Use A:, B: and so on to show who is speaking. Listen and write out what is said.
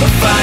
A: Bye.